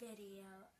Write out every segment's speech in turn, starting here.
video.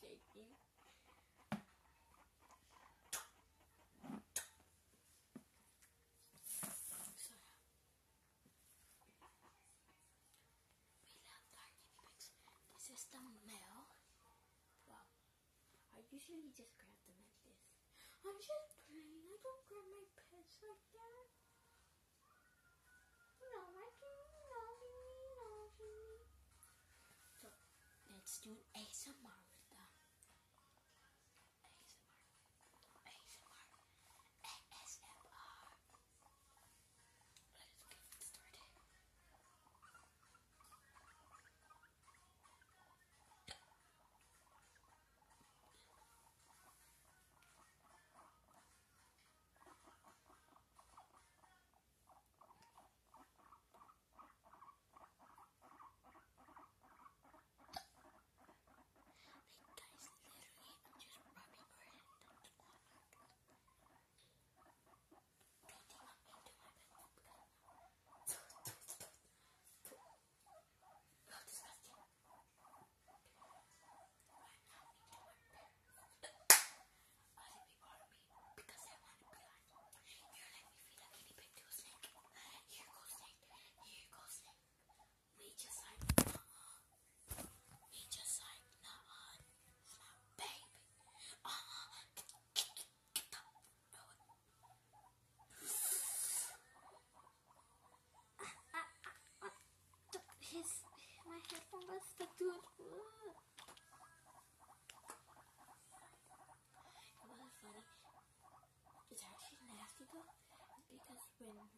shaking. This is the male. Well, I usually just grab them like this. I'm just playing. I don't grab my pets like that. No, I can't. No, no, no. So, let's do ASMR. Let's stick to it. It was funny. It's actually nasty though, because when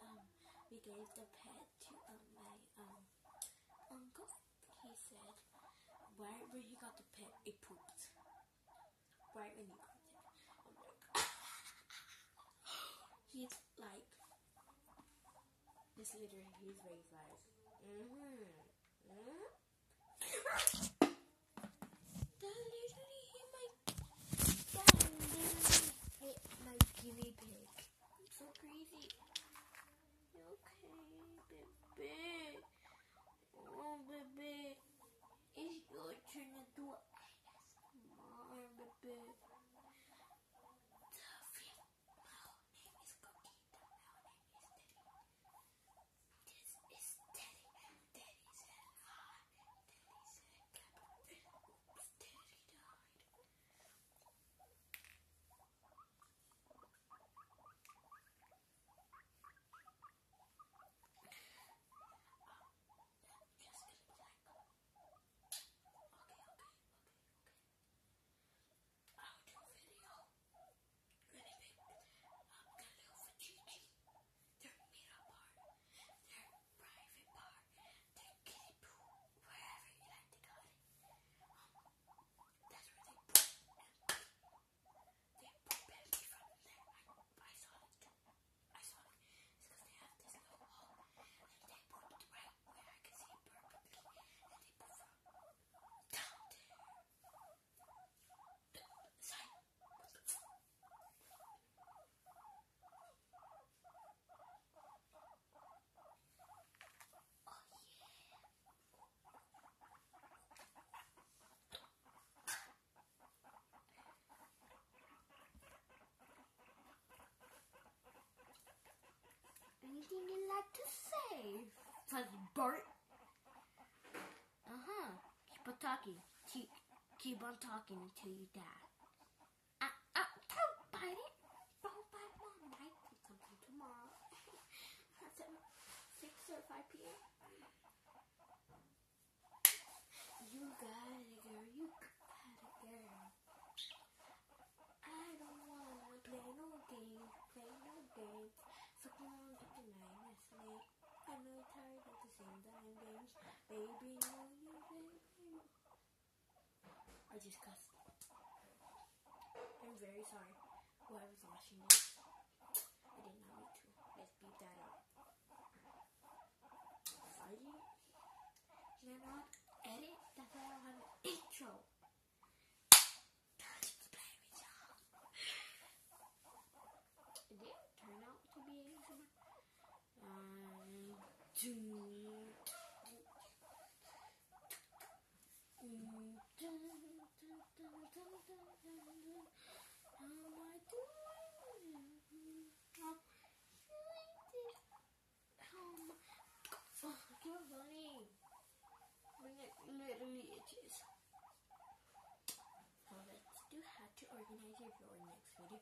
um, we gave the pet to um, my um, uncle, he said, right when he got the pet, it pooped. Right when he got it. I'm like, he's like, this litter, he's very like, mm-hmm. うん Says Bert. Uh huh. Keep on talking. Keep keep on talking until you die. Uh, uh, don't bite it. Don't bite mom. Might do something tomorrow. That's at six or five p.m. You got it, girl. You got it, girl. I don't wanna play no games, play no games. Fuck around with the nine, that's late. I know you're tired the same. Baby, baby. I just cussed. I'm very sorry. Whoever's watching this. I did not mean to. Let's beat that out. Fighting? Can I not edit? That's why I don't have an intro. Just play with y'all. It did turn out to be ASMR. Um, do. How am I doing? How Oh, keep running. When it literally itches. Let's do how to organize your drawer next video.